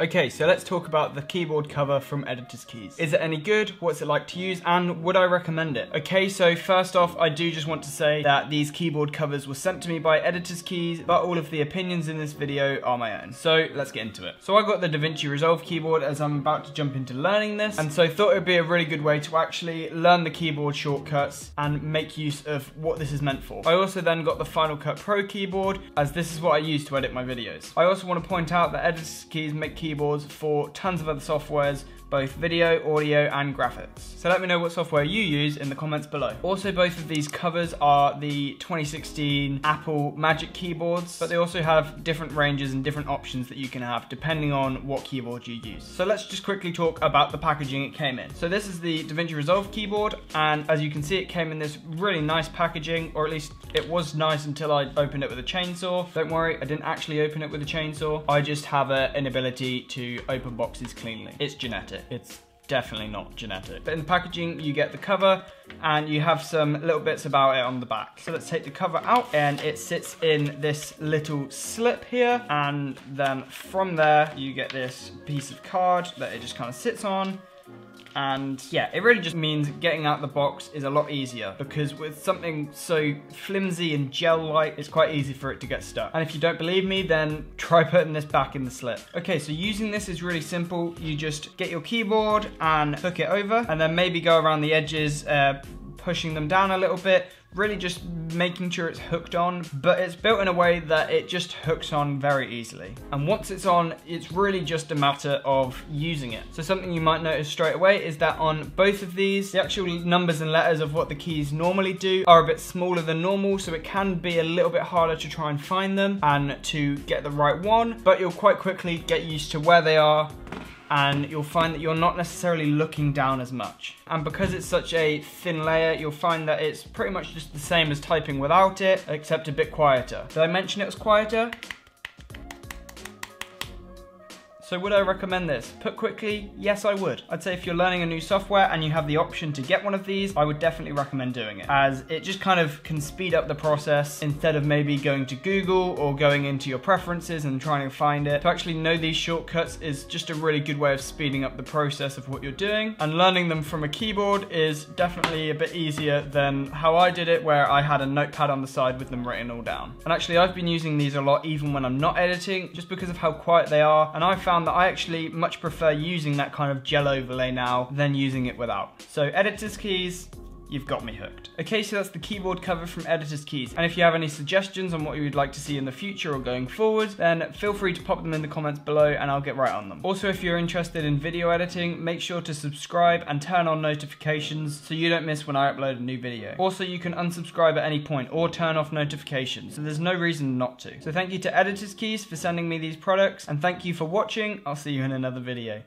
Okay, so let's talk about the keyboard cover from Editor's Keys. Is it any good? What's it like to use? And would I recommend it? Okay, so first off, I do just want to say that these keyboard covers were sent to me by Editor's Keys, but all of the opinions in this video are my own. So let's get into it. So I got the DaVinci Resolve keyboard as I'm about to jump into learning this, and so I thought it would be a really good way to actually learn the keyboard shortcuts and make use of what this is meant for. I also then got the Final Cut Pro keyboard, as this is what I use to edit my videos. I also want to point out that Editor's Keys make keyboards for tons of other softwares both video, audio, and graphics. So let me know what software you use in the comments below. Also, both of these covers are the 2016 Apple Magic keyboards, but they also have different ranges and different options that you can have depending on what keyboard you use. So let's just quickly talk about the packaging it came in. So this is the DaVinci Resolve keyboard, and as you can see, it came in this really nice packaging, or at least it was nice until I opened it with a chainsaw. Don't worry, I didn't actually open it with a chainsaw. I just have an inability to open boxes cleanly. It's genetic. It's definitely not genetic. But in the packaging, you get the cover and you have some little bits about it on the back. So let's take the cover out and it sits in this little slip here. And then from there, you get this piece of card that it just kind of sits on and yeah, it really just means getting out the box is a lot easier because with something so flimsy and gel-like, it's quite easy for it to get stuck. And if you don't believe me, then try putting this back in the slip. Okay, so using this is really simple. You just get your keyboard and hook it over and then maybe go around the edges, uh, pushing them down a little bit, really just making sure it's hooked on, but it's built in a way that it just hooks on very easily. And once it's on, it's really just a matter of using it. So something you might notice straight away is that on both of these, the actual numbers and letters of what the keys normally do are a bit smaller than normal, so it can be a little bit harder to try and find them and to get the right one, but you'll quite quickly get used to where they are and you'll find that you're not necessarily looking down as much. And because it's such a thin layer, you'll find that it's pretty much just the same as typing without it, except a bit quieter. Did I mention it was quieter? So would I recommend this? Put quickly, yes I would. I'd say if you're learning a new software and you have the option to get one of these, I would definitely recommend doing it as it just kind of can speed up the process instead of maybe going to Google or going into your preferences and trying to find it. To actually know these shortcuts is just a really good way of speeding up the process of what you're doing and learning them from a keyboard is definitely a bit easier than how I did it where I had a notepad on the side with them written all down. And actually I've been using these a lot even when I'm not editing just because of how quiet they are and I found found that I actually much prefer using that kind of gel overlay now than using it without. So editor's keys, you've got me hooked. Okay, so that's the keyboard cover from Editor's Keys. And if you have any suggestions on what you would like to see in the future or going forward, then feel free to pop them in the comments below and I'll get right on them. Also, if you're interested in video editing, make sure to subscribe and turn on notifications so you don't miss when I upload a new video. Also, you can unsubscribe at any point or turn off notifications, so there's no reason not to. So thank you to Editor's Keys for sending me these products, and thank you for watching. I'll see you in another video.